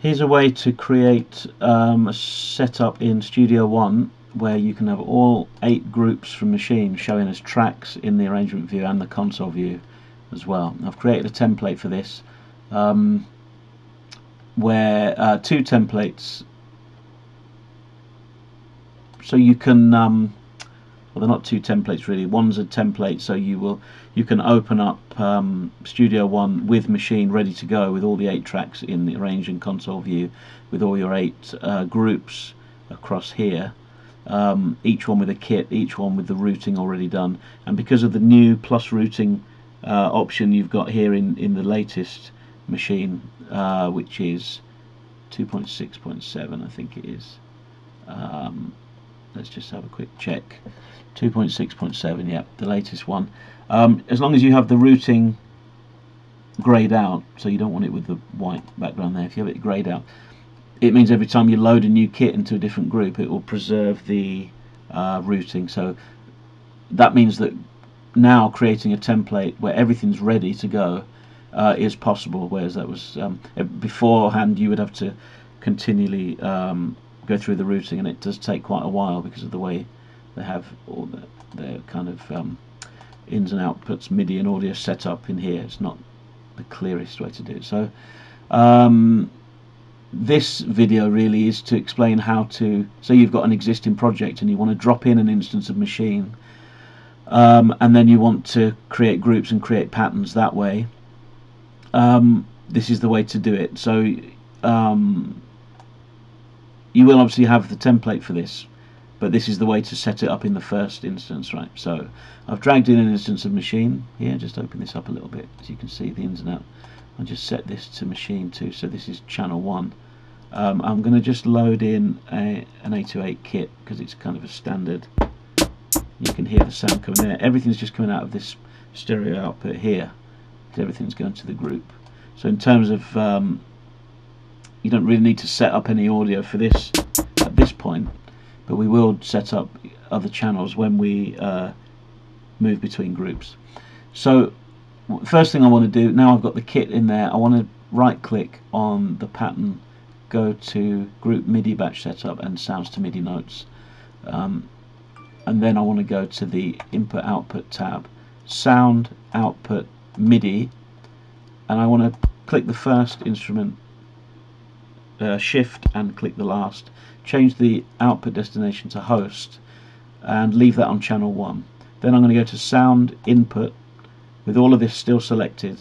Here's a way to create um, a setup in Studio One where you can have all eight groups from machines showing as tracks in the arrangement view and the console view as well. I've created a template for this um, where uh, two templates so you can um, well they're not two templates really. One's a template so you will you can open up um, Studio One with Maschine ready to go with all the eight tracks in the arrange and console view with all your eight uh, groups across here. Um, each one with a kit each one with the routing already done. And because of the new plus routing uh, option you've got here in in the latest Maschine uh, which is 2.6.7 I think it is um, let's just have a quick check. 2.6.7 yeah the latest one. Um, as long as you have the routing grayed out so you don't want it with the white background there if you have it grayed out it means every time you load a new kit into a different group it will preserve the uh, routing. So that means that now creating a template where everything's ready to go uh, is possible whereas that was um, beforehand you would have to continually um, go through the routing, and it does take quite a while because of the way they have all the, their kind of um, ins and outputs, MIDI and audio set up in here. It's not the clearest way to do it. So um, this video really is to explain how to, say you've got an existing project and you want to drop in an instance of Maschine, um, and then you want to create groups and create patterns that way. Um, this is the way to do it. So um, you will obviously have the template for this but this is the way to set it up in the first instance right? So I've dragged in an instance of Maschine here. Just open this up a little bit so you can see the ins and out. I'll just set this to Maschine 2 so this is channel 1 um, I'm going to just load in an a, an 808 kit because it's kind of a standard. You can hear the sound coming there everything's just coming out of this stereo output here. Everything's going to the group. So in terms of um, you don't really need to set up any audio for this at this point but we will set up other channels when we uh, move between groups. So first thing I want to do now I've got the kit in there I want to right click on the pattern go to group MIDI batch setup and sounds to MIDI notes um, and then I want to go to the input output tab sound output MIDI and I want to click the first instrument uh, shift and click the last. Change the output destination to host and leave that on channel 1 then I'm going to go to sound input. With all of this still selected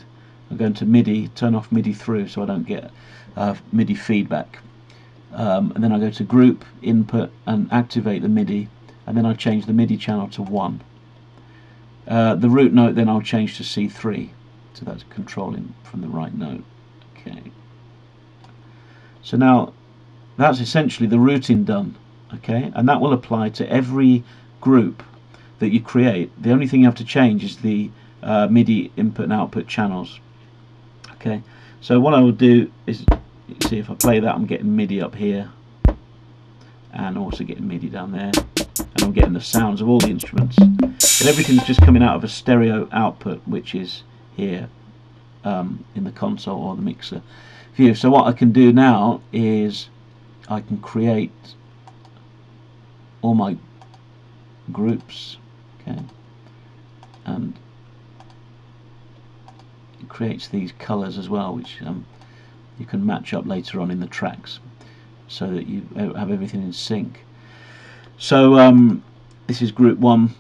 I'm going to MIDI turn off MIDI through so I don't get uh, MIDI feedback. Um, and then I go to group input and activate the MIDI and then I change the MIDI channel to 1 uh, the root note then I'll change to C3 so that's controlling from the right note. Okay so now that's essentially the routing done, okay? And that will apply to every group that you create. The only thing you have to change is the uh, MIDI input and output channels. Okay, so what I will do is see if I play that, I'm getting MIDI up here, and also getting MIDI down there, and I'm getting the sounds of all the instruments. But everything's just coming out of a stereo output, which is here um, in the console or the mixer view. So what I can do now is I can create all my groups okay and it creates these colors as well which um, you can match up later on in the tracks so that you have everything in sync. So um, this is group one.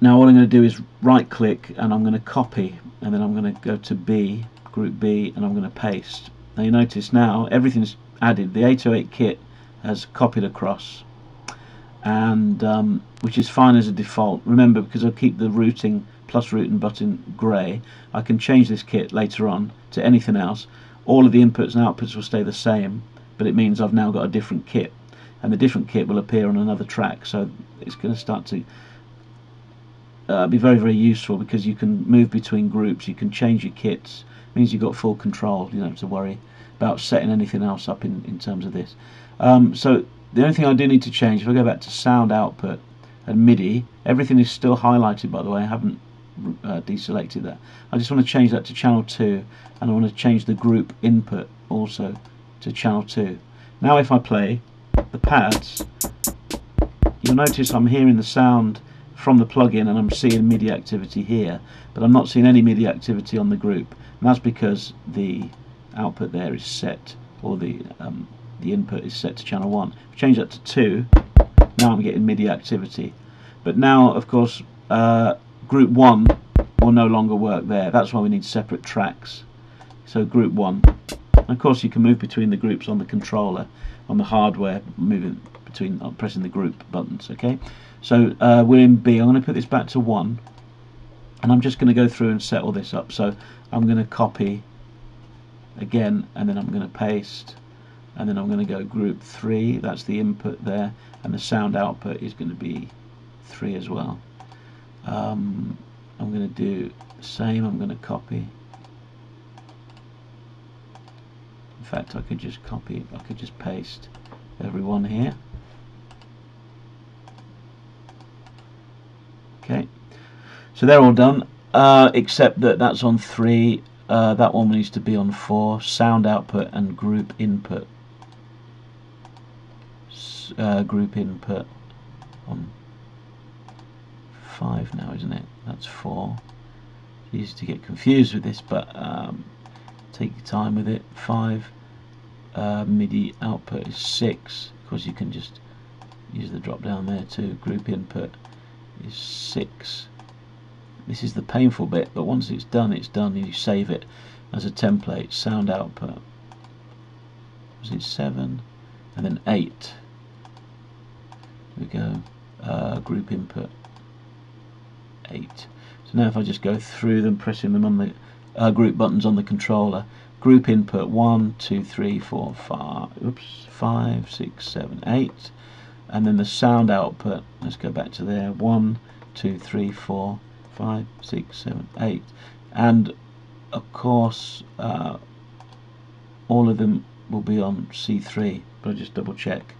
Now what I'm going to do is right click and I'm going to copy and then I'm going to go to B group B and I'm going to paste. Now you notice now everything's added. The 808 kit has copied across. And um, which is fine as a default. Remember because I'll keep the routing plus routing button grey I can change this kit later on to anything else. All of the inputs and outputs will stay the same but it means I've now got a different kit. And the different kit will appear on another track so it's going to start to uh, be very very useful because you can move between groups you can change your kits means you've got full control. You don't have to worry about setting anything else up in, in terms of this. Um, so the only thing I do need to change, if I go back to sound output and MIDI, everything is still highlighted by the way, I haven't uh, deselected that. I just want to change that to channel 2 and I want to change the group input also to channel 2 now if I play the pads you'll notice I'm hearing the sound from the plugin and I'm seeing MIDI activity here but I'm not seeing any MIDI activity on the group. And that's because the output there is set or the um, the input is set to channel 1 if I change that to 2 now I'm getting MIDI activity. But now of course uh, group 1 will no longer work there. That's why we need separate tracks. So group 1 and of course you can move between the groups on the controller on the hardware moving between uh, pressing the group buttons okay so uh, we're in B I'm going to put this back to 1 and I'm just going to go through and set all this up. So I'm going to copy again and then I'm going to paste and then I'm going to go group 3 that's the input there and the sound output is going to be 3 as well. Um, I'm going to do the same I'm going to copy. In fact I could just copy I could just paste everyone here okay so they're all done uh, except that that's on 3 uh, that one needs to be on 4 sound output and group input. Uh, group input on 5 now isn't it? That's 4 it's easy to get confused with this but um, take your time with it. 5 uh, MIDI output is 6 Of course, you can just use the drop down there too. Group input is 6 this is the painful bit but once it's done it's done you save it as a template. Sound output. Was it 7 and then 8 we go. Uh, group input. 8 so now if I just go through them pressing them on the uh, group buttons on the controller group input 1 2 3 4 5 oops 5 6 7 8 and then the sound output let's go back to there 1 2 3 4 5 6 7 8 and of course uh, all of them will be on C3 but I'll just double check.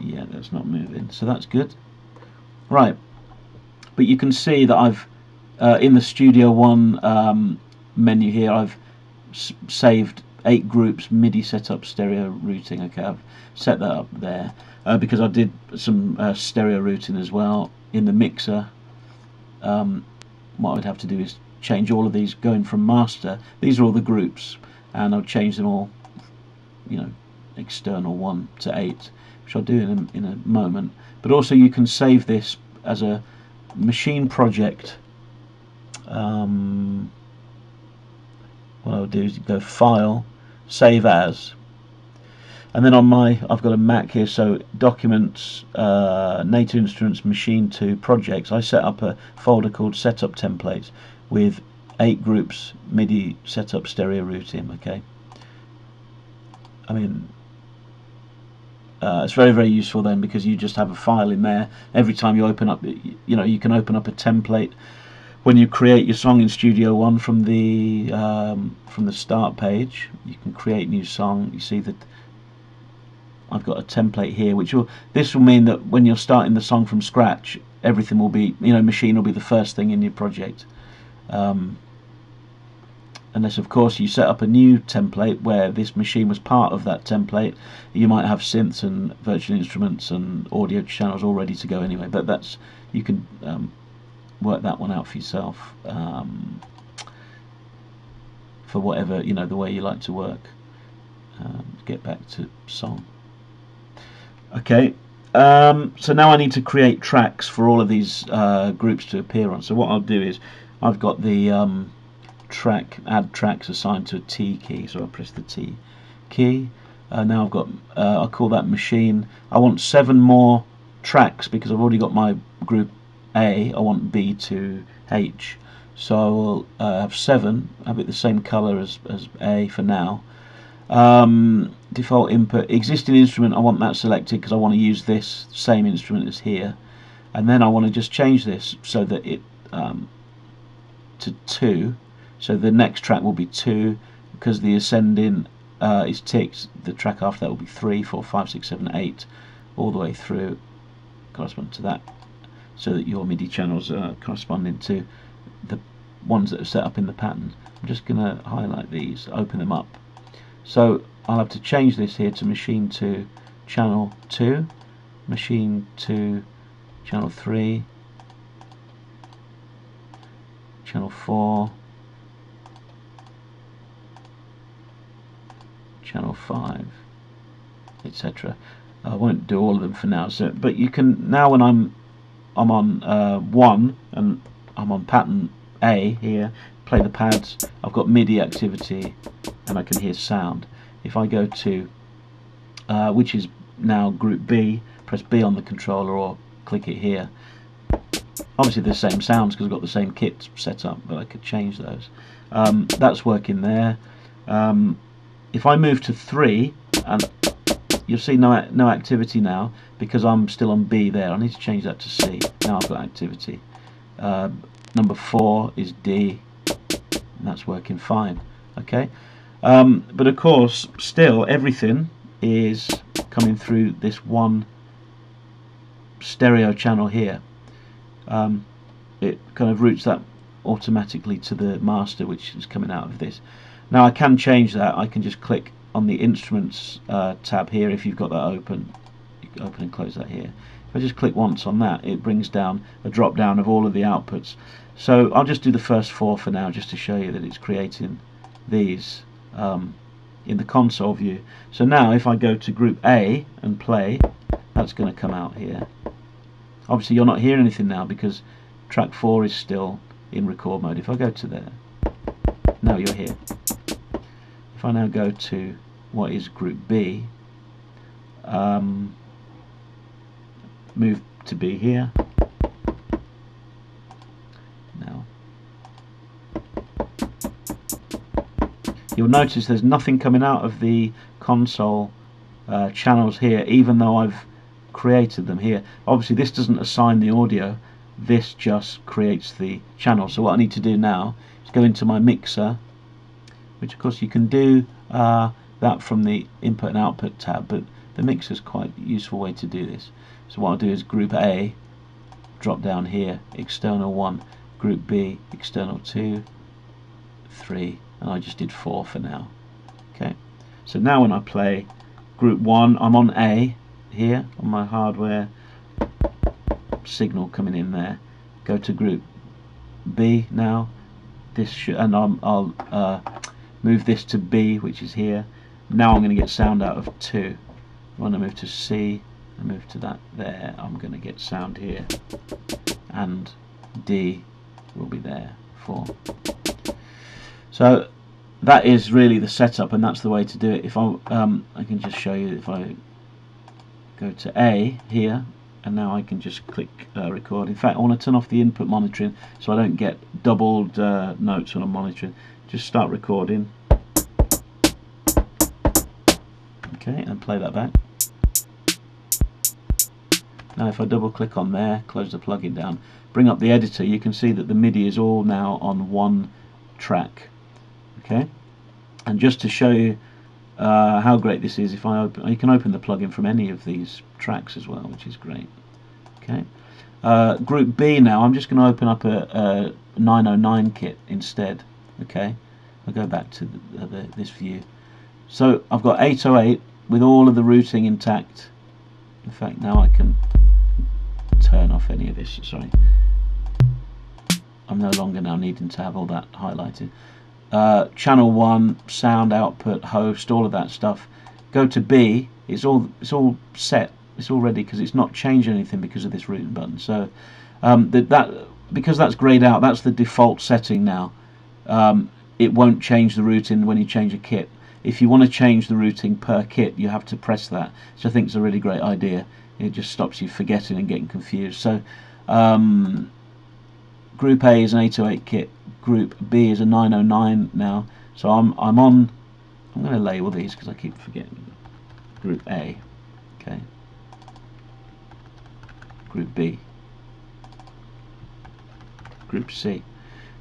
Yeah that's not moving. So that's good. Right. But you can see that I've uh, in the Studio One um, menu here I've saved eight groups MIDI setup stereo routing. Okay I've set that up there uh, because I did some uh, stereo routing as well in the mixer um, what I'd have to do is change all of these going from master these are all the groups and I'll change them all you know external 1 to 8 which I'll do in a, in a moment. But also you can save this as a Maschine project. Um, what I'll do is go file save as and then on my I've got a Mac here so documents uh, Native Instruments Maschine 2 projects. I set up a folder called setup templates with eight groups MIDI setup stereo routing okay? I mean uh, it's very very useful then because you just have a file in there. Every time you open up you know you can open up a template. When you create your song in Studio One from the um, from the start page you can create new song. You see that I've got a template here which will this will mean that when you're starting the song from scratch everything will be you know Maschine will be the first thing in your project. Um, unless of course you set up a new template where this Maschine was part of that template you might have synths and virtual instruments and audio channels all ready to go anyway but that's you can um, work that one out for yourself um, for whatever you know the way you like to work um, get back to song okay um, so now I need to create tracks for all of these uh, groups to appear on. So what I'll do is I've got the um, track add tracks assigned to a T key so I'll press the T key. Uh, now I've got uh, I'll call that Maschine. I want seven more tracks because I've already got my group A I want B to H. So I will uh, have seven have it the same color as, as A for now um, default input existing instrument I want that selected because I want to use this same instrument as here. And then I want to just change this so that it um, to 2 so the next track will be 2 because the ascending uh, is ticked. The track after that will be 3, 4, 5, 6, 7, 8 all the way through correspond to that. So that your MIDI channels are corresponding to the ones that are set up in the pattern. I'm just going to highlight these open them up so I'll have to change this here to Maschine to channel 2 Maschine to channel 3 channel 4 channel 5 etc I won't do all of them for now so but you can now when I'm I'm on uh, 1 and I'm on pattern A here play the pads. I've got MIDI activity and I can hear sound. If I go to uh, which is now group B press B on the controller or click it here. Obviously the same sounds because I've got the same kit set up but I could change those. Um, that's working there. Um, if I move to 3 and you'll see no, no activity now because I'm still on B there. I need to change that to C. Now I've got activity. Uh, number 4 is D that's working fine okay? Um, but of course still everything is coming through this one stereo channel here. Um, it kind of routes that automatically to the master which is coming out of this. Now I can change that. I can just click on the instruments uh, tab here if you've got that open. Open and close that here. If I just click once on that it brings down a drop down of all of the outputs so I'll just do the first four for now just to show you that it's creating these um, in the console view. So now if I go to group A and play that's going to come out here. Obviously you're not hearing anything now because track 4 is still in record mode. If I go to there now you're here. If I now go to what is group B um, move to B here you'll notice there's nothing coming out of the console uh, channels here even though I've created them here. Obviously this doesn't assign the audio. This just creates the channel. So what I need to do now is go into my mixer which of course you can do uh, that from the input and output tab but the mixer is quite a useful way to do this. So what I'll do is group A drop down here external 1 group B external 2 3 and I just did 4 for now. Okay. So now when I play group 1 I'm on A here on my hardware signal coming in there. Go to group B now. This should and i will uh, move this to B which is here. Now I'm going to get sound out of 2 when I move to C I move to that there I'm going to get sound here. And D will be there for so that is really the setup and that's the way to do it. If I um, I can just show you if I go to A here and now I can just click uh, record. In fact I want to turn off the input monitoring so I don't get doubled uh, notes when I'm monitoring. Just start recording. Okay and play that back. Now if I double click on there close the plugin down bring up the editor you can see that the MIDI is all now on one track okay? And just to show you uh, how great this is if I open you can open the plugin from any of these tracks as well which is great. Okay? Uh, group B now I'm just going to open up a, a 909 kit instead okay? I'll go back to the, the, this view. So I've got 808 with all of the routing intact. In fact now I can turn off any of this sorry. I'm no longer now needing to have all that highlighted uh, channel 1 sound output host all of that stuff. Go to B it's all it's all set it's all ready because it's not changed anything because of this routing button. So um, that, that because that's grayed out that's the default setting now. Um, it won't change the routing when you change a kit. If you want to change the routing per kit you have to press that which I think is a really great idea. It just stops you forgetting and getting confused. So um, group A is an 808 kit group B is a 909 now so I'm, I'm on I'm going to label these because I keep forgetting group A okay group B group C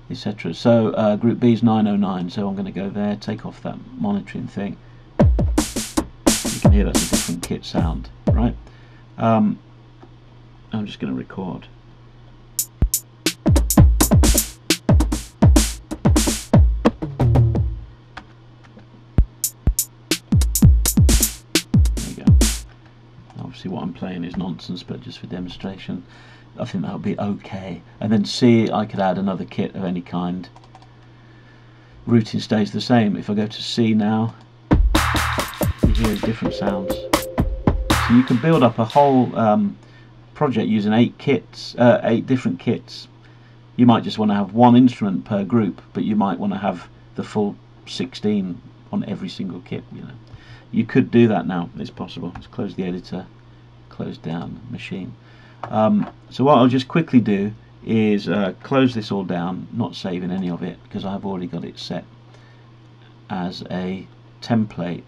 etc. So uh, group B is 909, so I'm going to go there, take off that monitoring thing. You can hear that's a different kit sound, right? Um, I'm just going to record. Obviously what I'm playing is nonsense but just for demonstration I think that would be okay. And then C I could add another kit of any kind. Routing stays the same. If I go to C now you hear different sounds. So you can build up a whole um, project using eight kits uh, eight different kits. You might just want to have one instrument per group but you might want to have the full 16 on every single kit you know. You could do that now. It's possible. Let's close the editor close down Maschine. Um, so what I'll just quickly do is uh, close this all down not saving any of it because I've already got it set as a template.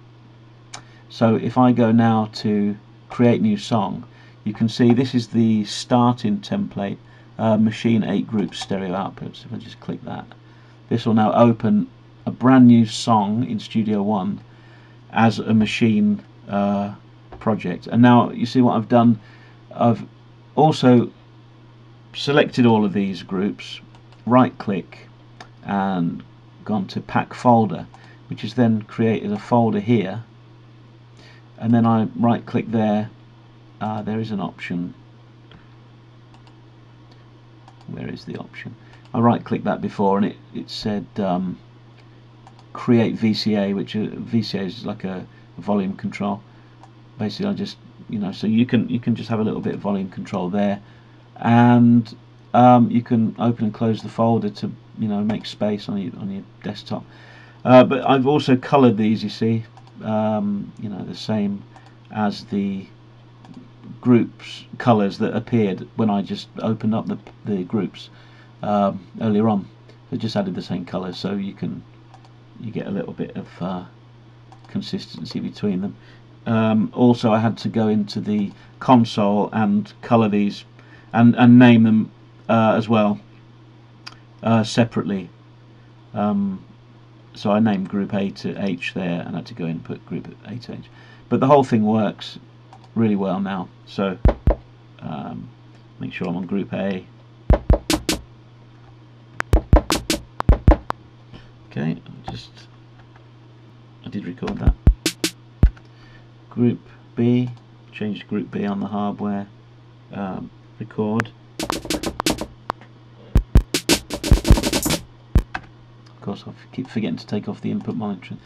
So if I go now to create new song you can see this is the starting template uh, Maschine 8 group stereo outputs if I just click that. This will now open a brand new song in Studio One as a Maschine uh, project. And now you see what I've done. I've also selected all of these groups right click and gone to pack folder which has then created a folder here. And then I right click there. Uh, there is an option. Where is the option? I right clicked that before and it, it said um, create VCA which uh, VCA is like a volume control basically I just you know so you can you can just have a little bit of volume control there. And um, you can open and close the folder to you know make space on your on your desktop. Uh, but I've also colored these you see um, you know the same as the groups colors that appeared when I just opened up the, the groups um, earlier on. I just added the same colors so you can you get a little bit of uh, consistency between them um, also I had to go into the console and color these and, and name them uh, as well uh, separately. Um, so I named group A to H there and I had to go in and put group A to H. But the whole thing works really well now. So um, make sure I'm on group A. Okay just I did record that group B change to group B on the hardware um, record. Of course I keep forgetting to take off the input monitoring.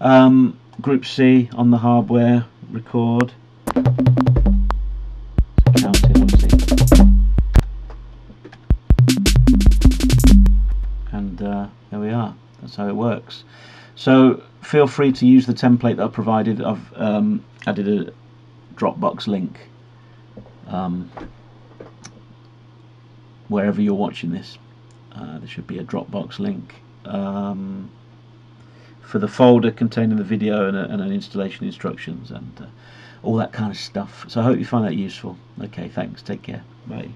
Um, group C on the hardware record. And uh, there we are. That's how it works. So feel free to use the template that I provided. I've um, added a Dropbox link um, wherever you're watching this. Uh, there should be a Dropbox link um, for the folder containing the video and, a, and an installation instructions and uh, all that kind of stuff. So I hope you find that useful. Okay thanks. Take care. Bye